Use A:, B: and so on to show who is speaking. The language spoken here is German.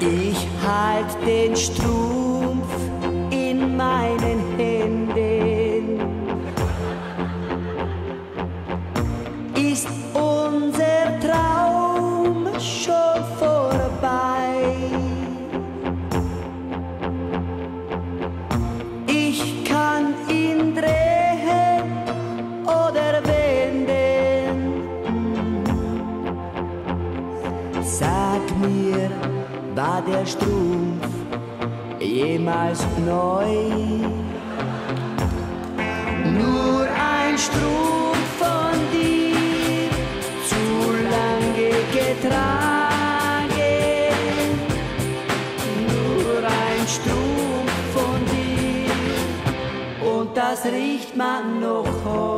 A: Ich halt den Strumpf in meinen Händen. Ist Sag mir, war der Strumpf jemals neu? Nur ein Strumpf von dir, zu lange getragen. Nur ein Strumpf von dir, und das riecht man noch heute.